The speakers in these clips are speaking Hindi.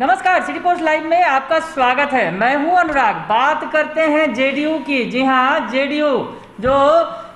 नमस्कार सिटी पोस्ट लाइव में आपका स्वागत है। मैं हूँ अनुराग। बात करते हैं जेडीयू की। जी हाँ जेडीयू, जो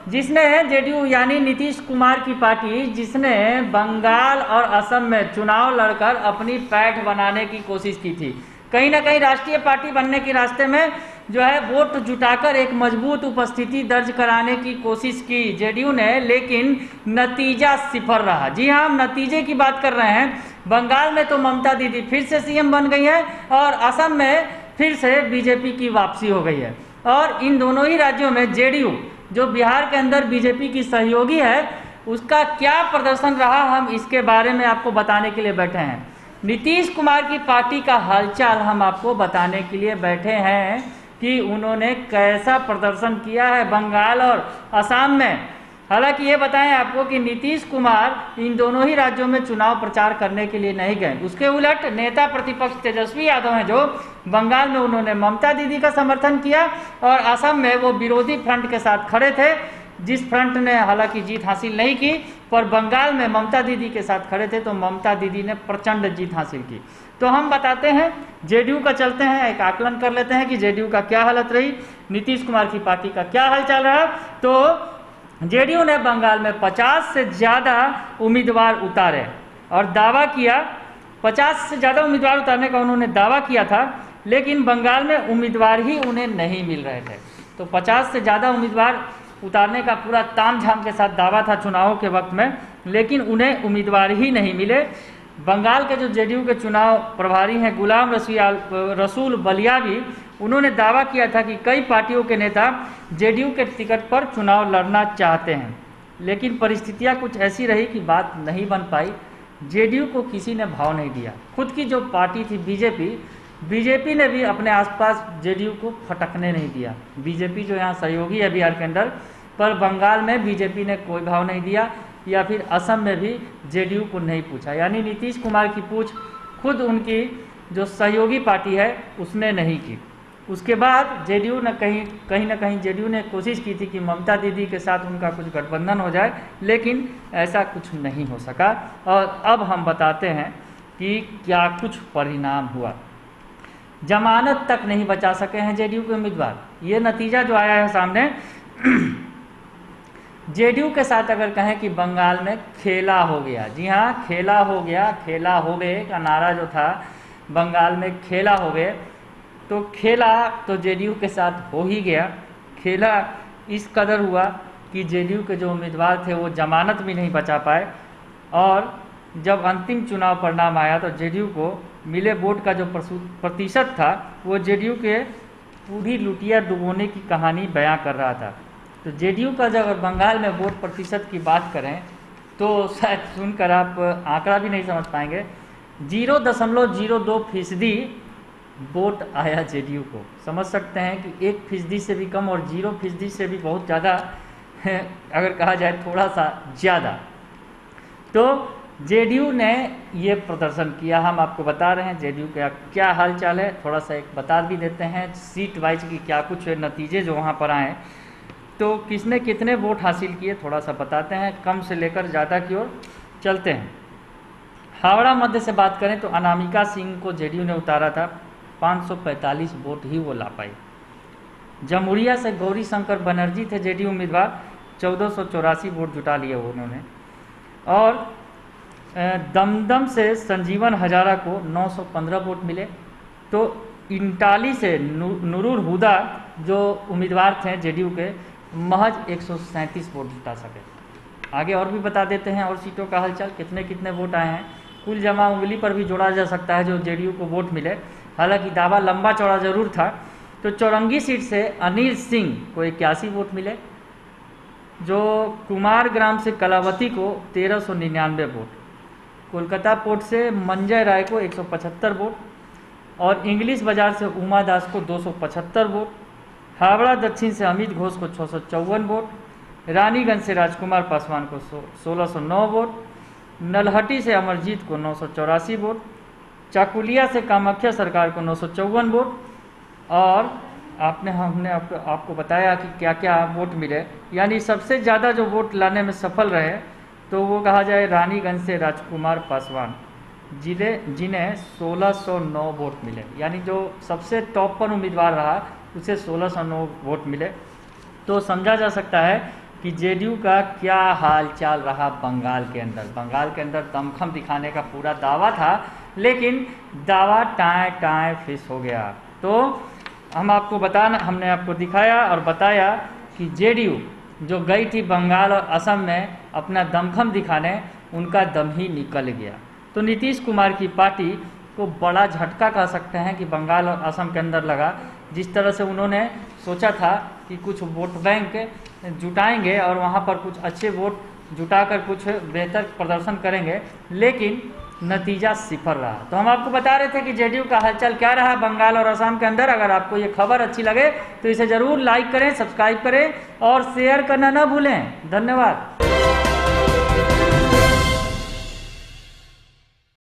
जिसने, जेडीयू यानी नीतीश कुमार की पार्टी, जिसने बंगाल और असम में चुनाव लड़कर अपनी पैठ बनाने की कोशिश की थी। कहीं ना कहीं राष्ट्रीय पार्टी बनने के रास्ते में, जो है, वोट जुटाकर एक मज़बूत उपस्थिति दर्ज कराने की कोशिश की जेडीयू ने, लेकिन नतीजा सिफर रहा। जी हाँ हम नतीजे की बात कर रहे हैं। बंगाल में तो ममता दीदी फिर से सीएम बन गई है और असम में फिर से बीजेपी की वापसी हो गई है। और इन दोनों ही राज्यों में जेडीयू, जो बिहार के अंदर बीजेपी की सहयोगी है, उसका क्या प्रदर्शन रहा हम इसके बारे में आपको बताने के लिए बैठे हैं। नीतीश कुमार की पार्टी का हालचाल हम आपको बताने के लिए बैठे हैं कि उन्होंने कैसा प्रदर्शन किया है बंगाल और असम में। हालाँकि ये बताएँ आपको कि नीतीश कुमार इन दोनों ही राज्यों में चुनाव प्रचार करने के लिए नहीं गए। उसके उलट नेता प्रतिपक्ष तेजस्वी यादव हैं जो बंगाल में उन्होंने ममता दीदी का समर्थन किया और असम में वो विरोधी फ्रंट के साथ खड़े थे। जिस फ्रंट ने हालाँकि जीत हासिल नहीं की, पर बंगाल में ममता दीदी के साथ खड़े थे तो ममता दीदी ने प्रचंड जीत हासिल की। तो हम बताते हैं, जेडीयू का चलते हैं, एक आकलन कर लेते हैं कि जेडीयू का क्या हालत रही, नीतीश कुमार की पार्टी का क्या हाल चल रहा। तो जेडीयू ने बंगाल में 50 से ज़्यादा उम्मीदवार उतारे और दावा किया 50 से ज़्यादा उम्मीदवार उतारने का उन्होंने दावा किया था, लेकिन बंगाल में उम्मीदवार ही उन्हें नहीं मिल रहे थे। तो 50 से ज़्यादा उम्मीदवार उतारने का पूरा ताम झाम के साथ दावा था चुनावों के वक्त में, लेकिन उन्हें उम्मीदवार ही नहीं मिले। बंगाल के जो जेडीयू के चुनाव प्रभारी हैं, गुलाम रसूल बलिया भी उन्होंने दावा किया था कि कई पार्टियों के नेता जेडीयू के टिकट पर चुनाव लड़ना चाहते हैं, लेकिन परिस्थितियाँ कुछ ऐसी रही कि बात नहीं बन पाई। जेडीयू को किसी ने भाव नहीं दिया। खुद की जो पार्टी थी बीजेपी बीजेपी ने भी अपने आसपास जेडीयू को फटकने नहीं दिया। बीजेपी जो यहाँ सहयोगी है बिहार के अंदर, पर बंगाल में बीजेपी ने कोई भाव नहीं दिया या फिर असम में भी जेडीयू को नहीं पूछा। यानी नीतीश कुमार की पूछ खुद उनकी जो सहयोगी पार्टी है, उसने नहीं की। उसके बाद जेडीयू ने कहीं कहीं ना कहीं जेडीयू ने कोशिश की थी कि ममता दीदी के साथ उनका कुछ गठबंधन हो जाए, लेकिन ऐसा कुछ नहीं हो सका। और अब हम बताते हैं कि क्या कुछ परिणाम हुआ। जमानत तक नहीं बचा सके हैं जेडीयू के उम्मीदवार। ये नतीजा जो आया है सामने, जेडीयू के साथ अगर कहें कि बंगाल में खेला हो गया। जी हाँ खेला हो गया, खेला हो गए का नारा जो था, बंगाल में खेला हो गए। तो खेला तो जेडीयू के साथ हो ही गया। खेला, इस कदर हुआ कि जेडीयू के जो उम्मीदवार थे, वो जमानत भी नहीं बचा पाए। और जब अंतिम चुनाव परिणाम आया तो जेडीयू को मिले वोट का जो प्रतिशत था, वो जेडीयू के पूरी लुटिया डुबोने की कहानी बयां कर रहा था। तो जेडीयू का जब अगर बंगाल में वोट प्रतिशत की बात करें तो शायद सुनकर आप आंकड़ा भी नहीं समझ पाएँगे। ज़ीरो दशमलव ज़ीरो दो फ़ीसदी वोट आया जेडीयू को। समझ सकते हैं कि एक फ़ीसदी से भी कम और ज़ीरो फ़ीसदी से भी बहुत ज़्यादा अगर कहा जाए थोड़ा सा ज़्यादा। तो जेडीयू ने ये प्रदर्शन किया। हम आपको बता रहे हैं जेडीयू का क्या हाल चाल है। थोड़ा सा एक बता भी देते हैं सीट वाइज की क्या कुछ नतीजे जो वहाँ पर आए। तो किसने कितने वोट हासिल किए, थोड़ा सा बताते हैं। कम से लेकर ज़्यादा की ओर चलते हैं। हावड़ा मध्य से बात करें तो अनामिका सिंह को जेडीयू ने उतारा था। 545 वोट ही वो ला पाई। जमुरिया से गौरी शंकर बनर्जी थे, जेडीयू उम्मीदवार, चौदह वोट जुटा लिए उन्होंने। और दमदम से संजीवन हजारा को 915 वोट मिले। तो इंटाली से नूरुल हुदा जो उम्मीदवार थे जेडीयू के, महज एक सौ सैंतीस वोट जुटा सके। आगे और भी बता देते हैं और सीटों का हलचल कितने कितने वोट आए हैं। कुल जमा उंगली पर भी जोड़ा जा सकता है जो जेडीयू को वोट मिले। हालाँकि दावा लंबा चौड़ा ज़रूर था। तो चौरंगी सीट से अनिल सिंह को इक्यासी वोट मिले, जो कुमार ग्राम से कलावती को तेरह सौ निन्यानवे वोट, कोलकाता पोर्ट से मंजय राय को 175 वोट और इंग्लिश बाज़ार से उमा दास को 275 वोट, हावड़ा दक्षिण से अमित घोष को छः सौ चौवन वोट, रानीगंज से राजकुमार पासवान को सोलह सौ नौ वोट, नलहटी से अमरजीत को नौ सौ चौरासी वोट चाकुलिया से कामाख्या सरकार को नौ सौ चौवन वोट। और आपने हमने आपको, आपको बताया कि क्या क्या वोट मिले। यानी सबसे ज़्यादा जो वोट लाने में सफल रहे तो वो कहा जाए रानीगंज से राजकुमार पासवान। ज़िले जिन्हें 1609 वोट मिले। यानी जो सबसे टॉप पर उम्मीदवार रहा उसे 1609 वोट मिले। तो समझा जा सकता है कि जेडीयू का क्या हाल चाल रहा बंगाल के अंदर? बंगाल के अंदर दमखम दिखाने का पूरा दावा था, लेकिन दावा टाए टाए फिस हो गया। तो हम आपको बताना, हमने आपको दिखाया और बताया कि जेडीयू जो गई थी बंगाल और असम में अपना दमखम दिखाने, उनका दम ही निकल गया। तो नीतीश कुमार की पार्टी को बड़ा झटका कह सकते हैं कि बंगाल और असम के अंदर लगा। जिस तरह से उन्होंने सोचा था कि कुछ वोट बैंक जुटाएँगे और वहाँ पर कुछ अच्छे वोट जुटाकर कुछ बेहतर प्रदर्शन करेंगे, लेकिन नतीजा सिफर रहा। तो हम आपको बता रहे थे कि जेडीयू का हलचल क्या रहा बंगाल और असम के अंदर। अगर आपको ये खबर अच्छी लगे तो इसे ज़रूर लाइक करें सब्सक्राइब करें और शेयर करना ना भूलें। धन्यवाद।